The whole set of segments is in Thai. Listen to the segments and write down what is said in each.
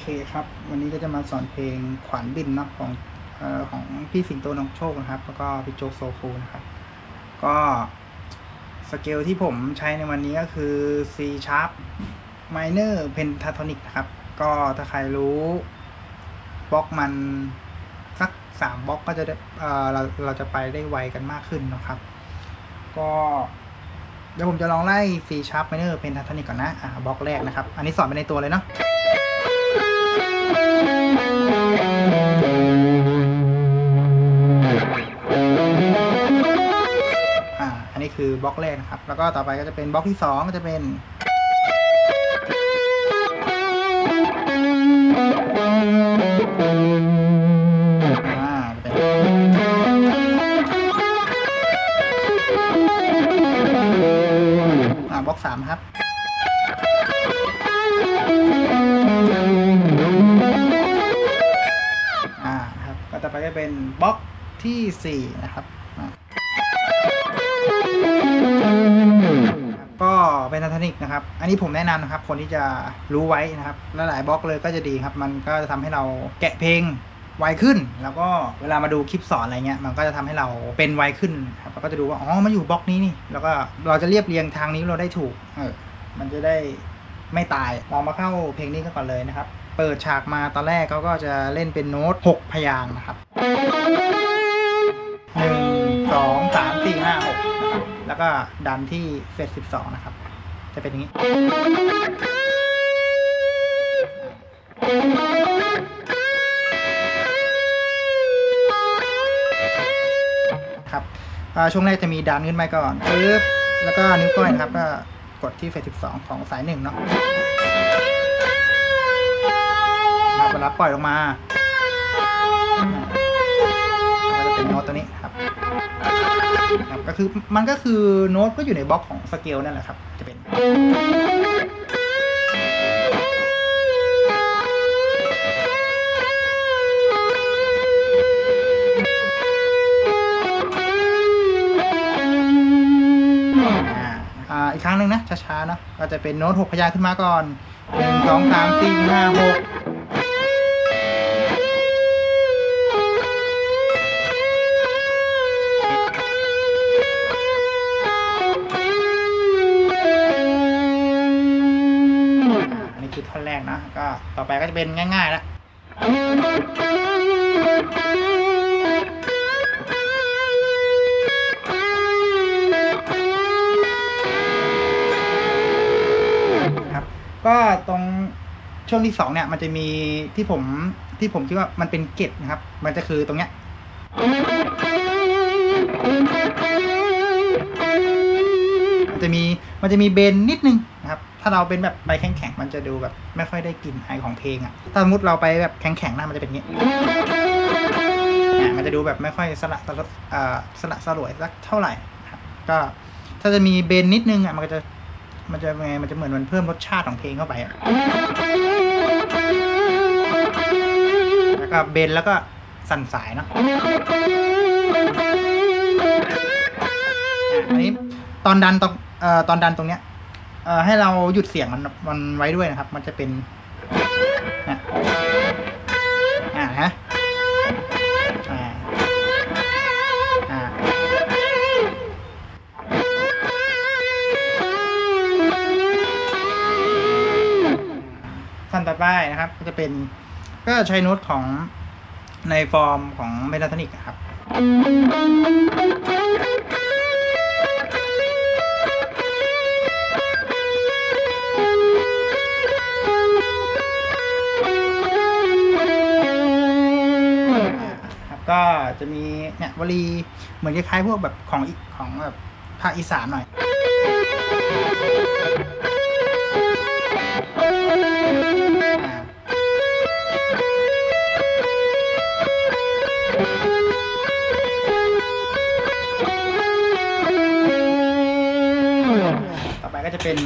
เคครับ วันนี้ก็จะมาสอนเพลงขวัญบินนะของอของพี่สิงโตน้องโชคนะครับ แล้วก็พี่โจ๊กโซฟูนะครับ ก็สเกลที่ผมใช้ในวันนี้ก็คือ C sharp minor pentatonic นะครับ ก็ถ้าใครรู้บล็อกมันสักสามบล็อกก็จะได้เออเราเราจะไปได้ไวกันมากขึ้นนะครับ ก็เดี๋ยวผมจะลองไล่ C sharp minor pentatonic ก่อนนะอ่าบล็อกแรกนะครับ อันนี้สอนไปในตัวเลยเนาะ คือบล็อกแรกนะครับ แล้วก็ต่อไปก็จะเป็นบล็อกที่สองก็จะเป็นอ่าบล็อกสามครับอ่าครับก็ต่อไปก็เป็นบล็อกที่สี่นะครับ เป็นทัทนิกนะครับ อันนี้ผมแนะนำนะครับ คนที่จะรู้ไว้นะครับลหลายๆบล็อกเลยก็จะดีครับ มันก็จะทำให้เราแกะเพลงไวขึ้น แล้วก็เวลามาดูคลิปสอนอะไรเงี้ย มันก็จะทำให้เราเป็นไวขึ้นครับเราก็จะดูว่าอ๋อมันอยู่บล็อกนี้นี่ แล้วก็เราจะเรียบเรียงทางนี้เราได้ถูก เออ มันจะได้ไม่ตายเรามาเข้าเพลงนี้กันก่อนเลยนะครับ เปิดฉากมาตอนแรกเขาก็จะเล่นเป็นโน้ตหกพยางค์นะครับหนึ่งสองสามสี่ห้าหกนะครับ แล้วก็ดันที่เฟสสิบสองนะครับ จะเป็นอย่างนี้ ครับช่วงแรกจะมีดันขึ้นไปก่อนปึ๊บแล้วก็นิ้วก้อยนะครับ ก็กดที่เฟสสิบสองของสายหนึ่งเนาะครับเวลาปล่อยลงมาก็จะเป็นโน้ตตัวนี้ครับ ครับก็คือมันก็คือโน้ตก็อยู่ในบล็อกของสเกลนั่นแหละครับ จะเป็นอ่าอีกครั้งหนึ่งนะช้าๆเนาะก็จะเป็นโน้ตหกพยางค์ขึ้นมาก่อนหนึ่งสองสามสี่ห้าหก กนะก็ต่อไปก็จะเป็นง่ายๆแล้วครับก็ตรงช่วงที่สองเนี่ยมันจะมีที่ผมที่ผมคิดว่ามันเป็นเกตนะครับ มันจะคือตรงเนี้ยมันจะมีมันจะมีเบนนิดนึง ถ้าเราเป็นแบบไปแข็งๆมันจะดูแบบ ไม่ค่อยได้กลิ่นไอของเพลงอะ่ะถ้าสมมติเราไปแบบแข็งๆนะมันจะเป็นอย่างนี้อ่ามันจะดูแบบไม่ค่อยสละสละอ่าสละสลวยสักเท่าไหร่ครับก็ถ้าจะมีเบนนิดนึงอะมันก็จะมันจะไงมันจะเหมือนมันเพิ่มรสชาติของเพลงเข้าไปอะแล้วก็เบนแล้วก็สั่นสายเนาะอันนี้ตอนดันตรงเอ่อตอนดันตรงเนี้ย ให้เราหยุดเสียงมันมันไว้ด้วยนะครับ มันจะเป็นนะอ่าฮะอ่าอ่าขั้นต่อไปนะครับ ก็จะเป็นก็ใช้โน้ตของในฟอร์มของเมทาทนิกครับ เนี่ยวลีเหมือนคล้ายๆพวกแบบของของแบบภาคอีสานหน่อยต่อไปก็จะเป็น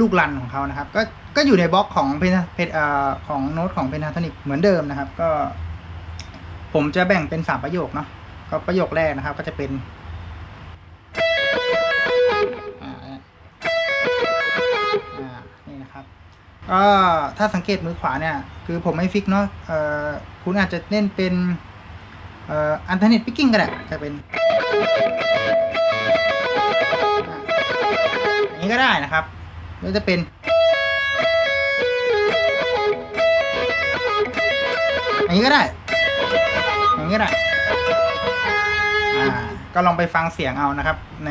ลูก run ของเขานะครับ ก็ก็อยู่ใน box ของ pen pen เอ่อของโน้ตของ pentatonic เหมือนเดิมนะครับ ก็ ผมจะแบ่งเป็นสามประโยคเนาะก็ประโยคแรกนะครับ ก็จะเป็นอ่าอ่านี่นะครับก็ถ้าสังเกตมือขวาเนี่ย คือผมไม่ fix เนาะคุณอาจจะเล่นเป็น alternate picking ก็ได้จะเป็นอย่างนี้ก็ได้นะครับหรือจะเป็นอย่างนี้ก็ได้ อย่างนี้ก็ได้อ่าก็ลองไปฟังเสียงเอานะครับ ใน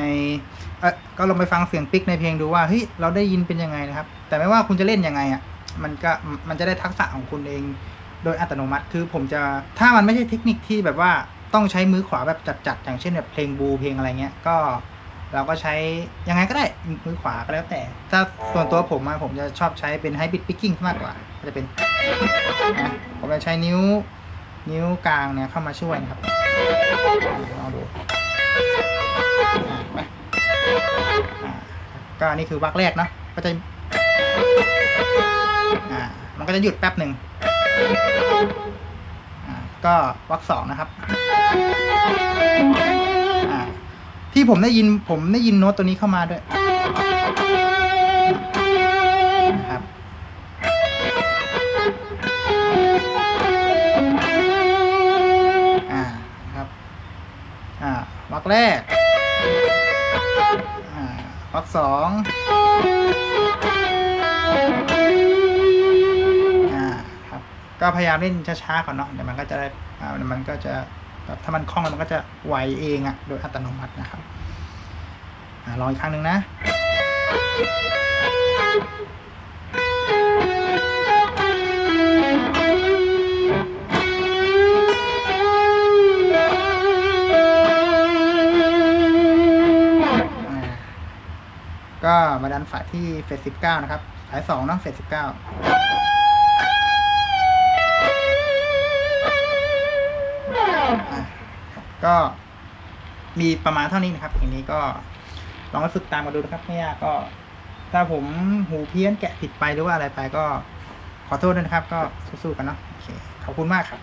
เออก็ลองไปฟังเสียงปิกในเพลงดูว่าเฮ้ยเราได้ยินเป็นยังไงนะครับ แต่ไม่ว่าคุณจะเล่นยังไงอะมันก็มันจะได้ทักษะของคุณเองโดยอัตโนมัติคือผมจะถ้ามันไม่ใช่เทคนิคที่แบบว่าต้องใช้มือขวาแบบจัดๆอย่างเช่นแบบเพลงบูเพลงอะไรเงี้ยก็เราก็ใช้ยังไงก็ได้มือขวาก็แล้วแต่ ถ้าส่วนตัวผมอะผมจะชอบใช้เป็นไฮบิดพิกกิ้งมากกว่าจะเป็นผมจะใช้นิ้ว นิ้วกลางเนี่ยเข้ามาช่วยนะครับลองดูไปก็นี่คือวักแรกเนาะก็จะอ่ามันก็จะหยุดแป๊บหนึ่งอ่าก็วักสองนะครับอ่าที่ผมได้ยินผมได้ยินโน้ตตัวนี้เข้ามาด้วย แรกพักสองอ่าครับ ก็พยายามเล่นช้าๆก่อนเนาะเดี๋ยวมันก็จะได้อ่าเดี๋ยวมันก็จะแบบถ้ามันคล่องแล้วมันก็จะไหวเองอะโดยอัตโนมัตินะครับอ่าลองอีกครั้งหนึ่งนะ ดันฝาที่เฟสสิบเก้านะครับ สายสองเนาะเฟสสิบเก้าก็มีประมาณเท่านี้นะครับอย่างนี้ก็ลองไปฝึกตามมาดูนะครับไม่ยากก็ ถ้าผมหูเพี้ยนแกะผิดไปหรือว่าอะไรไปก็ขอโทษด้วยนะครับ ก็สู้ๆกันเนาะโอเคขอบคุณมากครับ